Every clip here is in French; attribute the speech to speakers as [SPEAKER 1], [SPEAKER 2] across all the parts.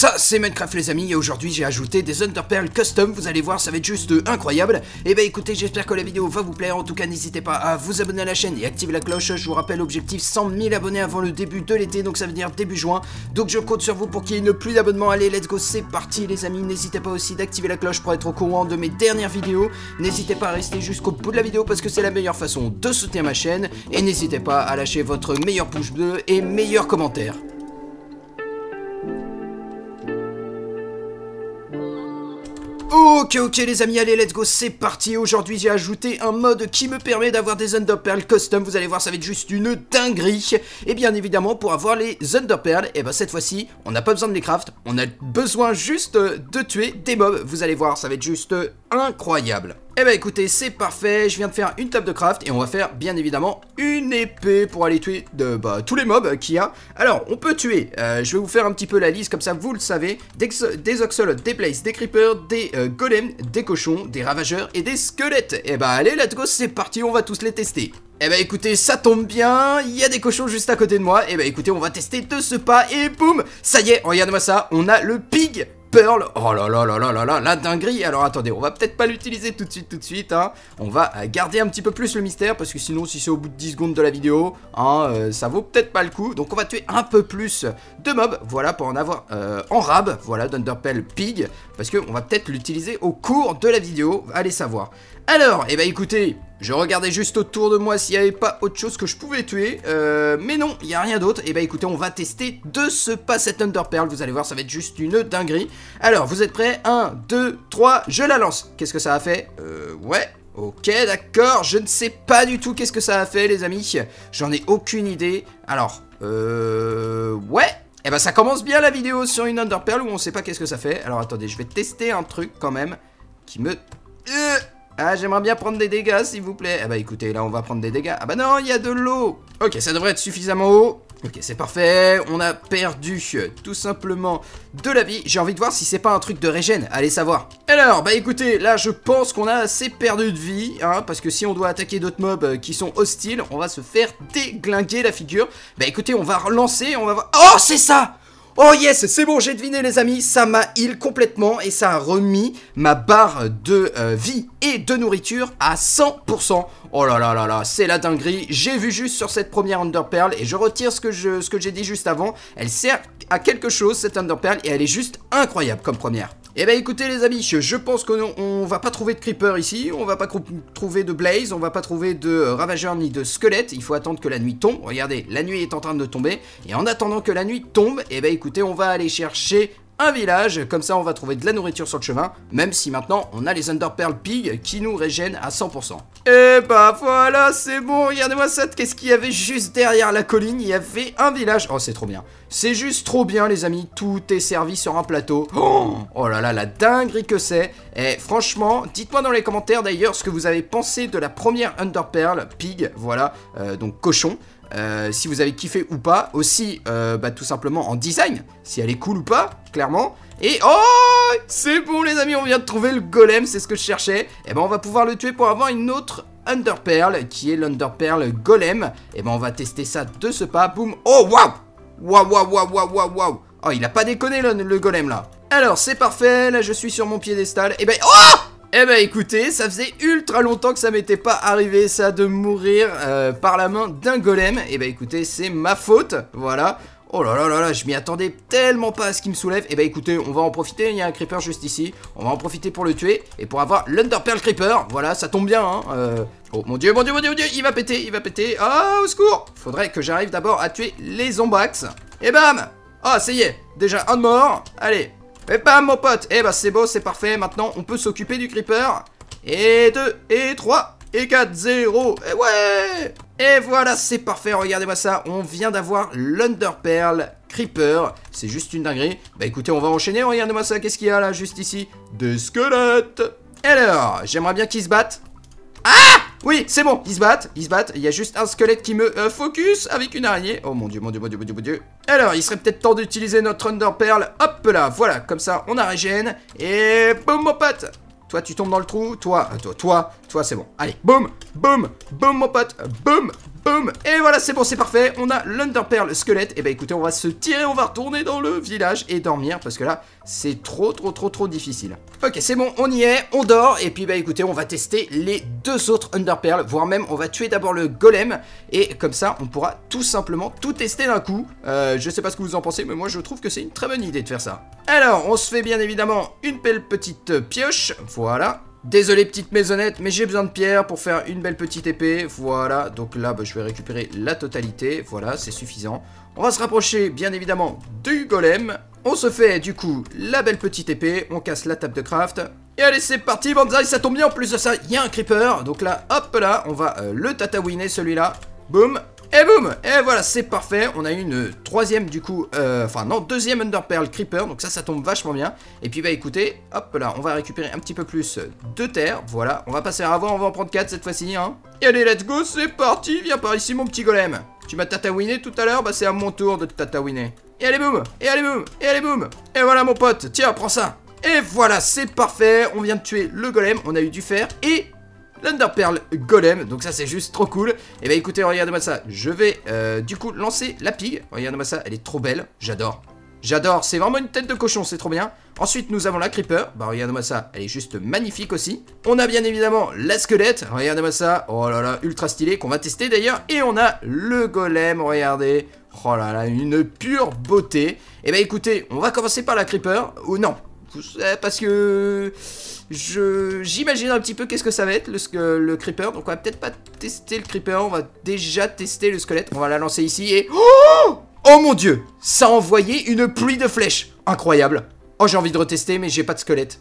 [SPEAKER 1] Ça, c'est Minecraft les amis, et aujourd'hui j'ai ajouté des Underpearl custom, vous allez voir, ça va être juste incroyable. Et bah écoutez, j'espère que la vidéo va vous plaire, en tout cas n'hésitez pas à vous abonner à la chaîne et activer la cloche. Je vous rappelle, objectif 100 000 abonnés avant le début de l'été, donc ça veut dire début juin. Donc je compte sur vous pour qu'il y ait plus d'abonnements. Allez, let's go, c'est parti les amis. N'hésitez pas aussi d'activer la cloche pour être au courant de mes dernières vidéos. N'hésitez pas à rester jusqu'au bout de la vidéo parce que c'est la meilleure façon de soutenir ma chaîne. Et n'hésitez pas à lâcher votre meilleur pouce bleu et meilleur commentaire. Ok ok les amis, allez let's go, c'est parti. Aujourd'hui j'ai ajouté un mode qui me permet d'avoir des Underpearl custom. Vous allez voir ça va être juste une dinguerie. Et bien évidemment pour avoir les Underpearl, et eh ben cette fois-ci on n'a pas besoin de les craft. On a besoin juste de tuer des mobs. Vous allez voir ça va être juste incroyable eh ben écoutez, c'est parfait, je viens de faire une table de craft et on va faire bien évidemment une épée pour aller tuer de, bah, tous les mobs qu'il y a. Alors, on peut tuer, euh, je vais vous faire un petit peu la liste comme ça vous le savez, des, des des blazes, des creepers, des euh, golems, des cochons, des ravageurs et des squelettes. Et eh ben allez, let's go, c'est parti, on va tous les tester. Eh ben écoutez, ça tombe bien, il y a des cochons juste à côté de moi. Eh ben écoutez, on va tester de ce pas et boum Ça y est, regardez-moi ça, on a le pig Pearl. Oh là là là là là là, la dinguerie. Alors attendez, on va peut-être pas l'utiliser tout de suite, tout de suite. Hein. On va euh, garder un petit peu plus le mystère parce que sinon, si c'est au bout de 10 secondes de la vidéo, hein, euh, ça vaut peut-être pas le coup. Donc on va tuer un peu plus de mobs, voilà, pour en avoir euh, en rab, voilà, d'Underpell Pig, parce qu'on va peut-être l'utiliser au cours de la vidéo. Allez savoir. Alors, eh ben écoutez, je regardais juste autour de moi s'il n'y avait pas autre chose que je pouvais tuer. Euh, mais non, il n'y a rien d'autre. Et eh bah ben, écoutez, on va tester de ce pas cet Underpearl. Vous allez voir, ça va être juste une dinguerie. Alors, vous êtes prêts? 1, 2, 3, je la lance. Qu'est-ce que ça a fait? Euh, ouais. Ok, d'accord, je ne sais pas du tout qu'est-ce que ça a fait, les amis. J'en ai aucune idée. Alors, euh... Ouais et eh ben ça commence bien la vidéo sur une Underpearl où on sait pas qu'est-ce que ça fait. Alors attendez, je vais tester un truc quand même qui me... Euh, ah, j'aimerais bien prendre des dégâts, s'il vous plaît. Ah bah écoutez, là, on va prendre des dégâts. Ah bah non, il y a de l'eau. Ok, ça devrait être suffisamment haut. Ok, c'est parfait. On a perdu tout simplement de la vie. J'ai envie de voir si c'est pas un truc de régène. Allez savoir. Alors, bah écoutez, là, je pense qu'on a assez perdu de vie. Hein, parce que si on doit attaquer d'autres mobs euh, qui sont hostiles, on va se faire déglinguer la figure. Bah écoutez, on va relancer. On va voir... Oh, c'est ça Oh yes, c'est bon, j'ai deviné les amis, ça m'a heal complètement et ça a remis ma barre de euh, vie et de nourriture à 100%. Oh là là là là, c'est la dinguerie. J'ai vu juste sur cette première Underpearl et je retire ce que j'ai dit juste avant. Elle sert à quelque chose cette Underpearl et elle est juste incroyable comme première. Eh ben écoutez les amis, je pense qu'on on va pas trouver de creeper ici, on va pas trouver de blaze, on va pas trouver de ravageur ni de squelette, il faut attendre que la nuit tombe. Regardez, la nuit est en train de tomber et en attendant que la nuit tombe, eh ben écoutez, on va aller chercher un village, comme ça on va trouver de la nourriture sur le chemin, même si maintenant on a les Underpearl Pig qui nous régènent à 100%. Et bah voilà, c'est bon, regardez-moi ça, qu'est-ce qu'il y avait juste derrière la colline? Il y avait un village, oh c'est trop bien. C'est juste trop bien les amis, tout est servi sur un plateau. Oh, oh là là, la dinguerie que c'est. Et franchement, dites-moi dans les commentaires d'ailleurs ce que vous avez pensé de la première Underpearl Pig, voilà, euh, donc cochon. Euh, si vous avez kiffé ou pas. Aussi, euh, bah, tout simplement en design, si elle est cool ou pas, clairement. Et oh, c'est bon les amis, on vient de trouver le golem, c'est ce que je cherchais. Et eh ben on va pouvoir le tuer pour avoir une autre Underpearl, qui est l'Underpearl Golem. Et eh ben on va tester ça de ce pas, boum. Oh, waouh Waouh, waouh, waouh, waouh, waouh, waouh Oh, il a pas déconné le, le golem là. Alors, c'est parfait, là je suis sur mon piédestal. Et eh ben, oh eh ben écoutez, ça faisait ultra longtemps que ça m'était pas arrivé ça de mourir euh, par la main d'un golem. Eh ben écoutez, c'est ma faute, voilà. Oh là là là là, je m'y attendais tellement pas à ce qui me soulève. Eh ben écoutez, on va en profiter, il y a un creeper juste ici. On va en profiter pour le tuer et pour avoir l'Underpearl Creeper. Voilà, ça tombe bien, hein. Euh, oh mon dieu, mon dieu, mon dieu, mon dieu, il va péter, il va péter. Ah, au secours Faudrait que j'arrive d'abord à tuer les zombax. Et bam Ah, ça y est, déjà un de mort. Allez, et bam mon pote. Eh bah c'est beau, c'est parfait, maintenant on peut s'occuper du creeper. Et 2, et 3, et 4, 0 Et ouais. Et voilà, c'est parfait, regardez-moi ça. On vient d'avoir l'Underpearl Creeper. C'est juste une dinguerie. Bah écoutez, on va enchaîner, regardez-moi ça, qu'est-ce qu'il y a là, juste ici? Des squelettes. Alors, j'aimerais bien qu'ils se battent. Ah oui, c'est bon, ils se battent, ils se battent. Il y a juste un squelette qui me euh, focus avec une araignée. Oh mon dieu, mon dieu, mon dieu, mon dieu, mon dieu. Alors, il serait peut-être temps d'utiliser notre Underpearl. Hop là, voilà, comme ça, on a régène. Et boum, mon pote. Toi, tu tombes dans le trou. Toi, euh, toi, toi, toi, c'est bon. Allez, boum, boum, boum, mon pote. Boum, Boum Et voilà, c'est bon, c'est parfait. On a l'Underpearl squelette. Et bah écoutez, on va se tirer, on va retourner dans le village et dormir. Parce que là, c'est trop, trop, trop, trop difficile. Ok, c'est bon, on y est, on dort. Et puis bah écoutez, on va tester les deux autres Underpearl. Voire même, on va tuer d'abord le golem. Et comme ça, on pourra tout simplement tout tester d'un coup. Euh, je sais pas ce que vous en pensez, mais moi je trouve que c'est une très bonne idée de faire ça. Alors, on se fait bien évidemment une belle petite pioche. Voilà. Désolé petite maisonnette, mais j'ai besoin de pierre pour faire une belle petite épée. Voilà, donc là, bah, je vais récupérer la totalité. Voilà, c'est suffisant. On va se rapprocher, bien évidemment, du golem. On se fait, du coup, la belle petite épée. On casse la table de craft. Et allez, c'est parti, Banzai, ça tombe bien. En plus de ça, il y a un creeper. Donc là, hop là, on va euh, le tatawiner, celui-là. Boum, et boum Et voilà, c'est parfait. On a une troisième du coup, euh, enfin non, deuxième Underpearl Creeper. Donc ça, ça tombe vachement bien. Et puis bah écoutez, hop là, on va récupérer un petit peu plus de terre. Voilà, on va passer à avant, on va en prendre 4 cette fois-ci. Hein. Et allez, let's go, c'est parti. Viens par ici, mon petit golem. Tu m'as tatawiné tout à l'heure, bah c'est à mon tour de te tatawiner. Et allez, boum Et allez, boum Et allez, boum Et voilà, mon pote. Tiens, prends ça. Et voilà, c'est parfait. On vient de tuer le golem. On a eu du fer. Et l'Underpearl Golem, donc ça c'est juste trop cool. Et bah écoutez, regardez-moi ça, je vais euh, du coup lancer la pig, regardez-moi ça, elle est trop belle, j'adore. J'adore, c'est vraiment une tête de cochon, c'est trop bien. Ensuite, nous avons la creeper. Bah, regardez-moi ça, elle est juste magnifique aussi. On a bien évidemment la squelette. Regardez-moi ça. Oh là là, ultra stylé, qu'on va tester d'ailleurs. Et on a le golem, regardez. Oh là là, une pure beauté. Et bah, écoutez, on va commencer par la creeper. Ou non, parce que j'imagine un petit peu qu'est-ce que ça va être le, le creeper. Donc on va peut-être pas tester le creeper, on va déjà tester le squelette. On va la lancer ici et... Oh, oh mon dieu! Ça a envoyé une pluie de flèches. Incroyable. Oh j'ai envie de retester mais j'ai pas de squelette.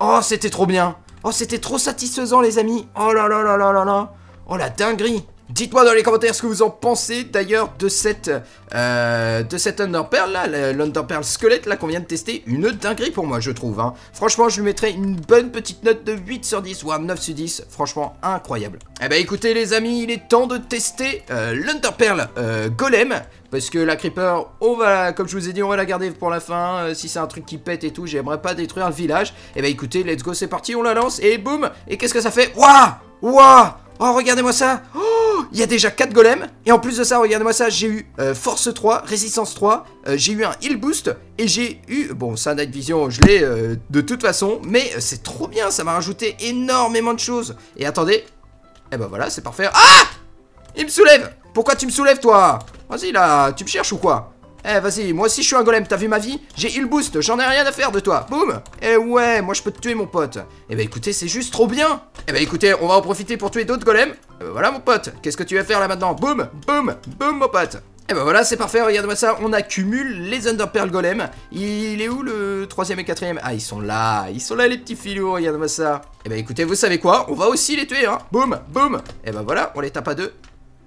[SPEAKER 1] Oh c'était trop bien. Oh c'était trop satisfaisant les amis. Oh là là là là là là. Oh la dinguerie Dites-moi dans les commentaires ce que vous en pensez d'ailleurs de cette euh, de cette Underpearl là, l'Underpearl squelette là qu'on vient de tester, une dinguerie pour moi je trouve. Hein. Franchement je lui mettrais une bonne petite note de 8 sur 10 ou 9 sur 10, franchement incroyable. Eh ben écoutez les amis, il est temps de tester euh, l'Underpearl euh, Golem. Parce que la Creeper, on va, comme je vous ai dit, on va la garder pour la fin. Euh, si c'est un truc qui pète et tout, j'aimerais pas détruire le village. Eh bah écoutez, let's go, c'est parti, on la lance et boum Et qu'est-ce que ça fait? Waouh Waouh Oh, regardez-moi ça Oh, il y a déjà 4 golems. Et en plus de ça, regardez-moi ça, j'ai eu euh, Force 3, Résistance 3, euh, j'ai eu un Heal Boost, et j'ai eu... Bon, ça, Night Vision, je l'ai euh, de toute façon, mais c'est trop bien, ça m'a rajouté énormément de choses. Et attendez, et eh ben voilà, c'est parfait. Ah Il me soulève Pourquoi tu me soulèves, toi? Vas-y, là, tu me cherches ou quoi? Eh vas-y, moi aussi je suis un golem, t'as vu ma vie? J'ai heal boost, j'en ai rien à faire de toi. Boum! Eh ouais, moi je peux te tuer mon pote. Eh bah écoutez, c'est juste trop bien. Eh bah écoutez, on va en profiter pour tuer d'autres golems. Euh, Voilà mon pote, qu'est-ce que tu vas faire là maintenant? Boum, boum, boum mon pote. Et bah voilà, c'est parfait, regarde-moi ça, on accumule les Underpearl Golem. Il est où le troisième et quatrième? Ah, ils sont là, ils sont là les petits filous, regarde-moi ça. Et bah écoutez, vous savez quoi? On va aussi les tuer, hein. Boum, boum! Et bah voilà, on les tape à deux.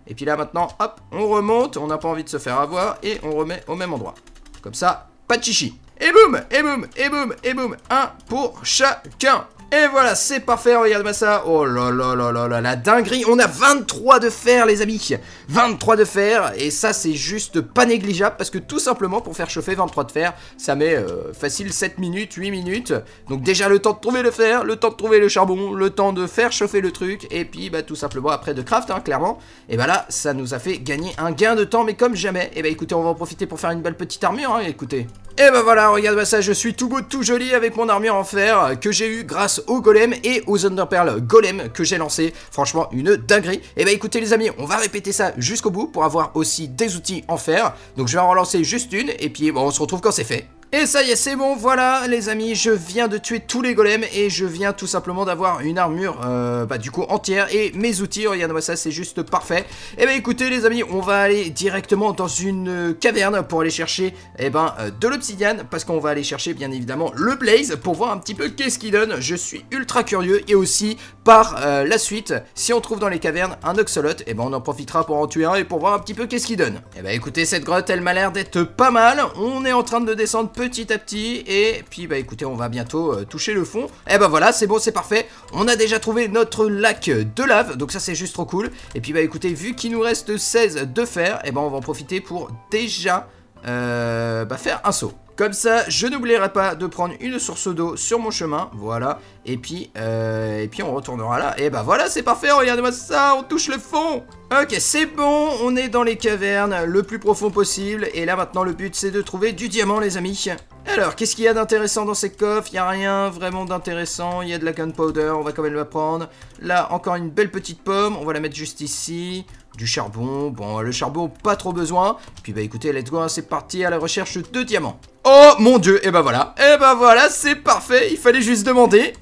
[SPEAKER 1] Et puis là maintenant, hop, on remonte, on n'a pas envie de se faire avoir et on remet au même endroit. Comme ça, pas de chichi. Et boum, et boum, et boum, et boum, un pour chacun. Et voilà, c'est parfait, regarde-moi ça. Oh là là là là là, la dinguerie. On a 23 de fer, les amis. 23 de fer, et ça, c'est juste pas négligeable, parce que tout simplement, pour faire chauffer 23 de fer, ça met euh, facile 7 minutes, 8 minutes. Donc déjà, le temps de trouver le fer, le temps de trouver le charbon, le temps de faire chauffer le truc, et puis, bah, tout simplement, après de craft, hein, clairement. Et bah là, ça nous a fait gagner un gain de temps, mais comme jamais. Et bah écoutez, on va en profiter pour faire une belle petite armure, hein, écoutez. Et bah voilà, regarde-moi ça, je suis tout beau, tout joli avec mon armure en fer que j'ai eu grâce au golem et aux Underpearl golem que j'ai lancé. Franchement, une dinguerie. Et bah écoutez les amis, on va répéter ça jusqu'au bout pour avoir aussi des outils en fer. Donc je vais en relancer juste une et puis on se retrouve quand c'est fait. Et ça y est, c'est bon, voilà les amis, je viens de tuer tous les golems et je viens tout simplement d'avoir une armure, euh, bah du coup entière et mes outils, regardez-moi ça, c'est juste parfait. Et eh bah écoutez les amis, on va aller directement dans une caverne pour aller chercher, eh ben, euh, de l'obsidiane, parce qu'on va aller chercher bien évidemment le blaze pour voir un petit peu qu'est-ce qu'il donne. Je suis ultra curieux et aussi par euh, la suite, si on trouve dans les cavernes un oxolot, et eh ben on en profitera pour en tuer un et pour voir un petit peu qu'est-ce qu'il donne. Et bah écoutez, cette grotte, elle m'a l'air d'être pas mal, on est en train de descendre petit à petit et puis bah écoutez on va bientôt euh, toucher le fond. Et eh bah voilà c'est bon c'est parfait. On a déjà trouvé notre lac de lave donc ça c'est juste trop cool. Et puis bah écoutez vu qu'il nous reste 16 de fer et eh ben on va en profiter pour déjà euh, bah, faire un saut Comme ça, je n'oublierai pas de prendre une source d'eau sur mon chemin. Voilà. Et puis, euh, et puis on retournera là. Et bah voilà, c'est parfait. Regardez-moi ça. On touche le fond. Ok, c'est bon. On est dans les cavernes le plus profond possible. Et là, maintenant, le but, c'est de trouver du diamant, les amis. Alors, qu'est-ce qu'il y a d'intéressant dans ces coffres? Il n'y a rien vraiment d'intéressant. Il y a de la gunpowder. On va quand même la prendre. Là, encore une belle petite pomme. On va la mettre juste ici du charbon. Bon, le charbon, pas trop besoin. Puis bah écoutez, let's go, hein, c'est parti à la recherche de diamants. Oh mon dieu, et bah voilà, et bah voilà, c'est parfait, il fallait juste demander.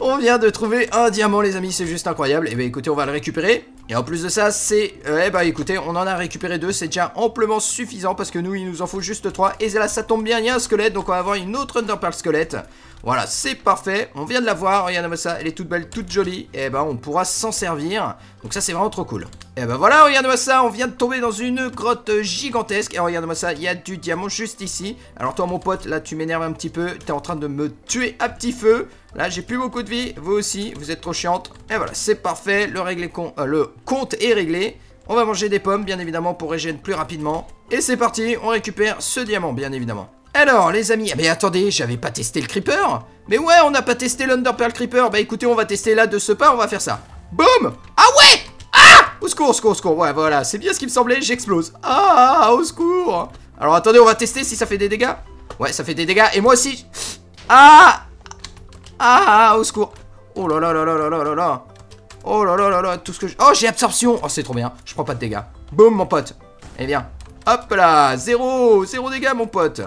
[SPEAKER 1] on vient de trouver un diamant les amis, c'est juste incroyable. Et bah écoutez, on va le récupérer. Et en plus de ça, c'est... Euh, eh bah écoutez, on en a récupéré deux, c'est déjà amplement suffisant parce que nous, il nous en faut juste trois. Et là, ça tombe bien, il y a un squelette, donc on va avoir une autre Underpearl squelette. Voilà, c'est parfait. On vient de la voir. Regardez-moi ça. Elle est toute belle, toute jolie. Et eh ben, on pourra s'en servir. Donc ça, c'est vraiment trop cool. Et eh ben voilà, regardez-moi ça. On vient de tomber dans une grotte gigantesque. Et regardez-moi ça. Il y a du diamant juste ici. Alors toi, mon pote, là, tu m'énerves un petit peu. T'es en train de me tuer à petit feu. Là, j'ai plus beaucoup de vie. Vous aussi, vous êtes trop chiante. Et voilà, c'est parfait. Le, régler euh, le compte est réglé. On va manger des pommes, bien évidemment, pour régénérer plus rapidement. Et c'est parti, on récupère ce diamant, bien évidemment. Alors, les amis, mais attendez, j'avais pas testé le creeper. Mais ouais, on n'a pas testé l'Underpearl Creeper. Bah écoutez, on va tester là de ce pas, on va faire ça. Boum! Ah ouais! Ah! Au secours, au secours, au secours. Ouais, voilà, c'est bien ce qui me semblait, j'explose. Ah, au secours! Alors attendez, on va tester si ça fait des dégâts. Ouais, ça fait des dégâts, et moi aussi! Ah Ah, au secours. Oh là là là là là là là. Oh là là là là, tout ce que je... Oh, j'ai absorption. Oh, c'est trop bien, je prends pas de dégâts. Boum, mon pote. Eh bien, hop là. Zéro Zéro dégâts, mon pote.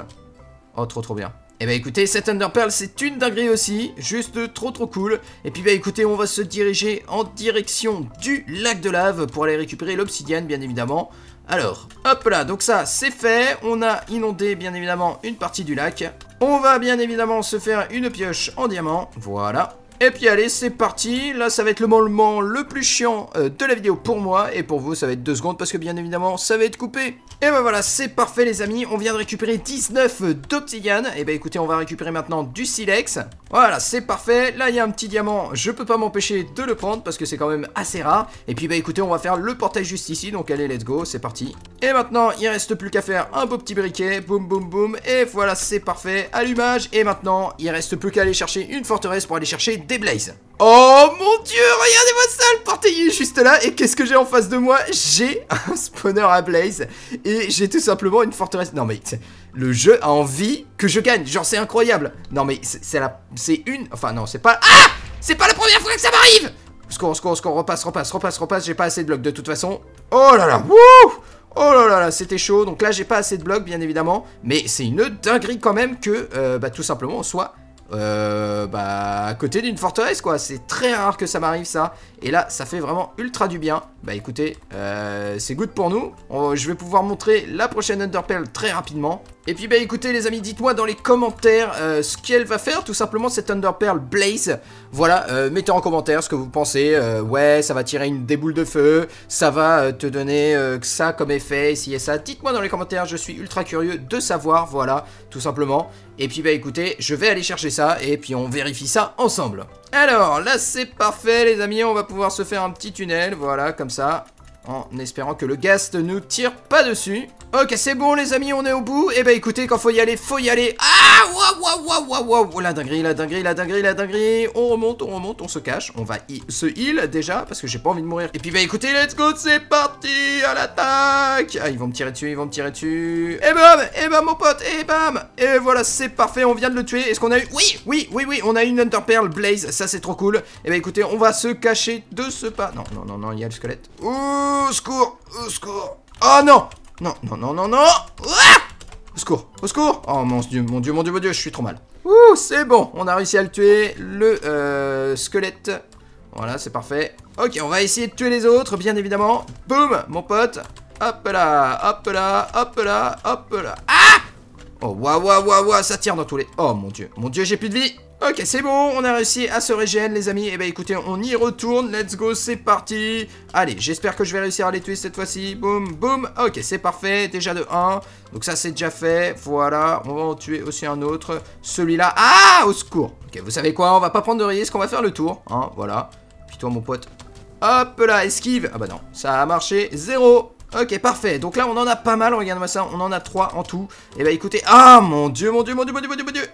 [SPEAKER 1] Oh, trop trop bien. Eh bah écoutez, cette Underpearl, c'est une dinguerie aussi, juste trop trop cool. Et puis bah écoutez, on va se diriger en direction du lac de lave pour aller récupérer l'obsidienne, bien évidemment. Alors, hop là, donc ça, c'est fait. On a inondé, bien évidemment, une partie du lac. On va bien évidemment se faire une pioche en diamant, voilà. Et puis allez, c'est parti. Là, ça va être le moment le plus chiant euh, de la vidéo pour moi. Et pour vous, ça va être deux secondes parce que bien évidemment, ça va être coupé. Et ben voilà, c'est parfait les amis. On vient de récupérer 19 d'obsidiane. Et ben écoutez, on va récupérer maintenant du silex. Voilà, c'est parfait. Là, il y a un petit diamant. Je peux pas m'empêcher de le prendre parce que c'est quand même assez rare. Et puis bah écoutez, on va faire le portail juste ici. Donc allez, let's go, c'est parti. Et maintenant, il reste plus qu'à faire un beau petit briquet. Boum, boum, boum. Et voilà, c'est parfait. Allumage. Et maintenant, il reste plus qu'à aller chercher une forteresse pour aller chercher des blazes. Oh mon dieu, regardez-moi ça, le portail juste là. Et qu'est-ce que j'ai en face de moi? J'ai un spawner à blaze. Et j'ai tout simplement une forteresse. Non mais le jeu a envie que je gagne. Genre c'est incroyable. Non mais c'est la... C'est une... Enfin non, c'est pas... Ah C'est pas la première fois que ça m'arrive Score, score, score, repasse, repasse, repasse, repasse. J'ai pas assez de blocs de toute façon. Oh là là, wouh Oh là là là, c'était chaud. Donc là, j'ai pas assez de blocs, bien évidemment. Mais c'est une dinguerie quand même que, euh, bah, tout simplement, on soit euh, bah, à côté d'une forteresse, quoi. C'est très rare que ça m'arrive, ça. Et là, ça fait vraiment ultra du bien. Bah, écoutez, euh, c'est good pour nous. je vais pouvoir montrer la prochaine Underpearl très rapidement. Et puis, bah, écoutez, les amis, dites-moi dans les commentaires euh, ce qu'elle va faire, tout simplement, cette Underpearl Blaze. Voilà, euh, mettez en commentaire ce que vous pensez. Ouais, ça va tirer une, des boules de feu. Ça va te donner ça comme effet, si et ça. Dites-moi dans les commentaires, je suis ultra curieux de savoir, voilà, tout simplement. Et puis, bah, écoutez, je vais aller chercher ça et puis on vérifie ça ensemble. Alors, là, c'est parfait, les amis. On va pouvoir se faire un petit tunnel, voilà, comme ça. En espérant que le gast ne nous tire pas dessus. Ok, c'est bon, les amis, on est au bout. Et eh bah, ben, écoutez, quand faut y aller, faut y aller. Ah Waouh, waouh, waouh, waouh oh, La dinguerie, la dinguerie, la dinguerie, la dinguerie. On remonte, on remonte, on se cache. On va se heal déjà, parce que j'ai pas envie de mourir. Et puis, bah, écoutez, let's go, c'est parti À l'attaque Ah, ils vont me tirer dessus, ils vont me tirer dessus. Et bam Et bam, mon pote Et bam Et voilà, c'est parfait, on vient de le tuer. Est-ce qu'on a eu... Oui, oui, oui, oui, on a une Underpearl Blaze. Ça, c'est trop cool. Et bah, écoutez, on va se cacher de ce pas. Non, non, non, non, il y a le squelette. Au secours Au secours Oh non non, non, non, non, non Au secours, au secours Oh mon dieu, mon dieu, mon dieu, mon dieu, je suis trop mal. Ouh, c'est bon, on a réussi à le tuer, le euh, squelette. Voilà, c'est parfait. Ok, on va essayer de tuer les autres, bien évidemment. Boum, mon pote. Hop là, hop là, hop là, hop là. Ah Oh, waouh, waouh, waouh, ça tire dans tous les... Oh mon dieu, mon dieu, j'ai plus de vie Ok, c'est bon, on a réussi à se régénérer, les amis. Et eh bah ben, écoutez, on y retourne. Let's go, c'est parti. Allez, j'espère que je vais réussir à les tuer cette fois-ci. Boum, boum. Ok, c'est parfait. Déjà de 1. Donc ça, c'est déjà fait. Voilà, on va en tuer aussi un autre. Celui-là. Ah, au secours. Ok, vous savez quoi On va pas prendre de risque. On va faire le tour. Hein, voilà. Puis toi, mon pote. Hop là, esquive. Ah bah non, ça a marché. Zéro. Ok, parfait. Donc là, on en a pas mal. Regarde-moi ça. On en a trois en tout. Et bah écoutez. Ah, mon dieu, mon dieu, mon dieu, mon dieu, mon dieu, mon dieu.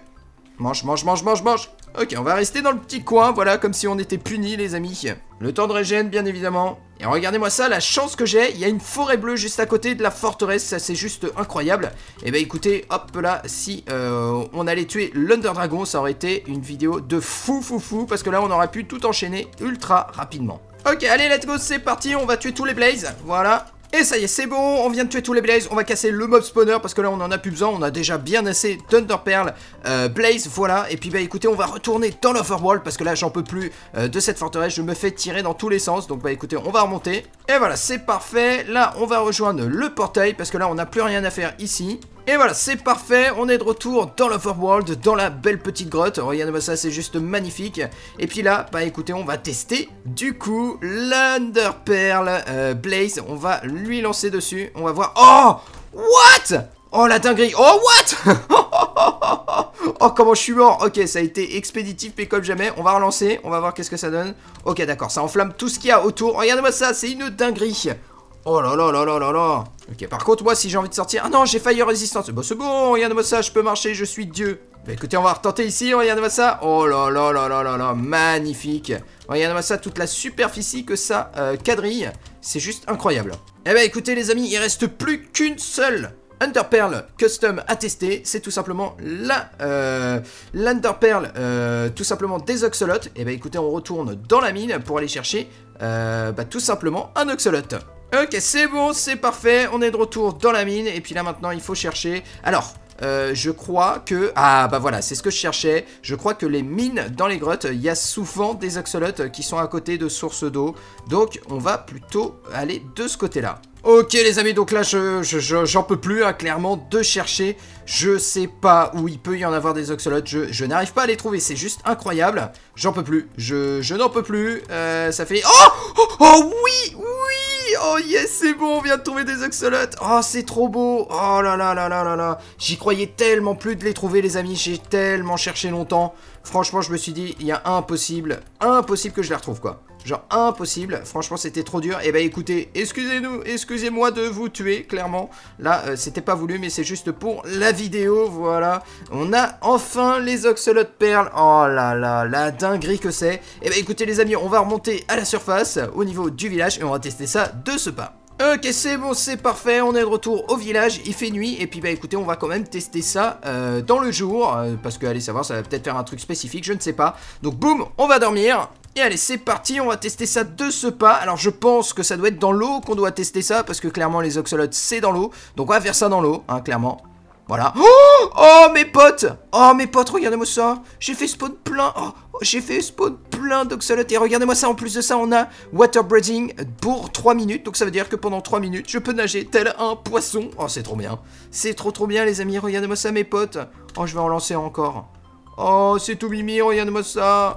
[SPEAKER 1] Mange, mange, mange, mange, mange. Ok, on va rester dans le petit coin, voilà, comme si on était punis, les amis. Le temps de régène, bien évidemment. Et regardez-moi ça, la chance que j'ai, il y a une forêt bleue juste à côté de la forteresse, ça c'est juste incroyable. Et bah écoutez, hop là, si euh, on allait tuer l'Under Dragon, ça aurait été une vidéo de fou fou fou, parce que là on aurait pu tout enchaîner ultra rapidement. Ok, allez, let's go, c'est parti, on va tuer tous les blazes, voilà. Et ça y est, c'est bon, on vient de tuer tous les Blaze, on va casser le mob spawner parce que là on en a plus besoin, on a déjà bien assez Thunder Pearl, euh, Blaze, voilà. Et puis bah écoutez, on va retourner dans l'Overworld parce que là j'en peux plus euh, de cette forteresse, je me fais tirer dans tous les sens. Donc bah écoutez, on va remonter. Et voilà, c'est parfait, là on va rejoindre le portail parce que là on n'a plus rien à faire ici. Et voilà, c'est parfait, on est de retour dans l'Overworld, dans la belle petite grotte. Regardez-moi ça, c'est juste magnifique. Et puis là, bah écoutez, on va tester du coup l'Underpearl euh, Blaze. On va lui lancer dessus, on va voir... Oh What? Oh la dinguerie. Oh what? Oh comment je suis mort. Ok ça a été expéditif mais comme jamais On va relancer On va voir qu'est-ce que ça donne. Ok d'accord ça enflamme tout ce qu'il y a autour. Regardez-moi ça c'est une dinguerie Oh là là là là là là Ok, par contre, moi, si j'ai envie de sortir... Ah non, j'ai fire résistance. Bah, c'est bon, regardez-moi ça, je peux marcher, je suis Dieu. Bah, écoutez, on va retenter ici, regardez-moi ça. Oh là là là là là là, magnifique. Regardez-moi ça, toute la superficie que ça euh, quadrille. C'est juste incroyable. Eh bah, écoutez, les amis, il reste plus qu'une seule Underpearl custom à tester, c'est tout simplement la euh, l'Underpearl euh, tout simplement des Oxolots. Et eh bah écoutez, on retourne dans la mine pour aller chercher euh, bah, tout simplement un Oxolot. Ok, c'est bon, c'est parfait, on est de retour dans la mine, et puis là maintenant il faut chercher... Alors, euh, je crois que... Ah bah voilà, c'est ce que je cherchais. Je crois que les mines dans les grottes, il y a souvent des axolotes qui sont à côté de sources d'eau. Donc on va plutôt aller de ce côté-là. Ok les amis, donc là j'en je, peux plus hein, clairement de chercher. Je sais pas où il peut y en avoir des oxolotes, je, n'arrive pas à les trouver, c'est juste incroyable. J'en peux plus, je, n'en peux plus. Euh, ça fait... Oh, oh, oh oui, oui Oh yes, c'est bon, on vient de trouver des oxolotes. Oh c'est trop beau. Oh là là là là là là. J'y croyais tellement plus de les trouver les amis, j'ai tellement cherché longtemps. Franchement je me suis dit, il y a impossible, impossible que je les retrouve quoi. Genre impossible, franchement c'était trop dur. Et eh bah ben, écoutez, excusez-nous, excusez-moi de vous tuer, clairement. Là, euh, c'était pas voulu, mais c'est juste pour la vidéo, voilà. On a enfin les Oxolot Perles. Oh là là, la dinguerie que c'est. Et eh bah ben, écoutez les amis, on va remonter à la surface, au niveau du village, et on va tester ça de ce pas. Ok c'est bon c'est parfait on est de retour au village il fait nuit et puis bah écoutez on va quand même tester ça euh, dans le jour euh, parce que allez savoir ça va peut-être faire un truc spécifique je ne sais pas donc boum on va dormir et allez, c'est parti, on va tester ça de ce pas. Alors, je pense que ça doit être dans l'eau qu'on doit tester ça, parce que clairement, les oxolotes, c'est dans l'eau. Donc, on va faire ça dans l'eau, hein, clairement. Voilà. Oh, oh, mes potes Oh, mes potes, regardez-moi ça J'ai fait spawn plein... Oh, j'ai fait spawn plein d'oxolotes. Et regardez-moi ça, en plus de ça, on a water breathing pour 3 minutes. Donc, ça veut dire que pendant 3 minutes, je peux nager tel un poisson. Oh, c'est trop bien. C'est trop, trop bien, les amis. Regardez-moi ça, mes potes. Oh, je vais en lancer encore. Oh, c'est tout mimi, regardez-moi ça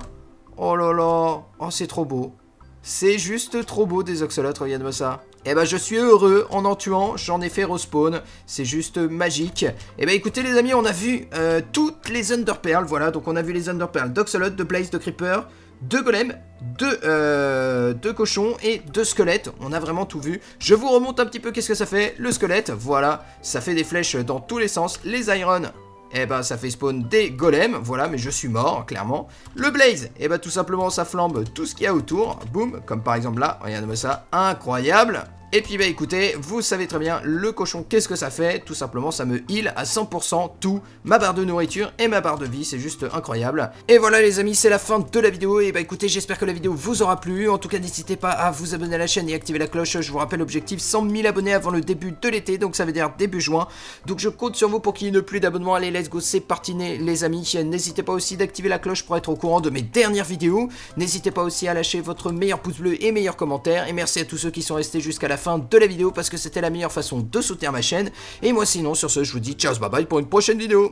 [SPEAKER 1] Oh là là Oh, c'est trop beau. C'est juste trop beau des oxolotes, regarde-moi ça. Eh ben, je suis heureux en en tuant, j'en ai fait respawn. C'est juste magique. Eh ben, écoutez les amis, on a vu euh, toutes les Underpearls, voilà. Donc, on a vu les Underpearls d'oxolotes, de blaze, de creeper, de golem, de, euh, de cochons et de squelettes. On a vraiment tout vu. Je vous remonte un petit peu qu'est-ce que ça fait. Le squelette, voilà. Ça fait des flèches dans tous les sens. Les iron, eh ben ça fait spawn des golems, voilà, mais je suis mort, clairement. Le blaze, eh ben tout simplement ça flambe tout ce qu'il y a autour, boum, comme par exemple là, regardez-moi ça, incroyable. Et puis bah écoutez, vous savez très bien, le cochon, qu'est-ce que ça fait? Tout simplement, ça me heal à 100% tout, ma barre de nourriture et ma barre de vie, c'est juste incroyable. Et voilà les amis, c'est la fin de la vidéo, et bah écoutez, j'espère que la vidéo vous aura plu. En tout cas, n'hésitez pas à vous abonner à la chaîne et activer la cloche. Je vous rappelle l'objectif 100 000 abonnés avant le début de l'été, donc ça veut dire début juin. Donc je compte sur vous pour qu'il n'y ait plus d'abonnements. Allez, let's go, c'est parti les amis. N'hésitez pas aussi d'activer la cloche pour être au courant de mes dernières vidéos. N'hésitez pas aussi à lâcher votre meilleur pouce bleu et meilleur commentaire. Et merci à tous ceux qui sont restés jusqu'à fin de la vidéo parce que c'était la meilleure façon de soutenir ma chaîne. Et moi sinon, sur ce, je vous dis ciao, bye bye pour une prochaine vidéo.